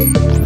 you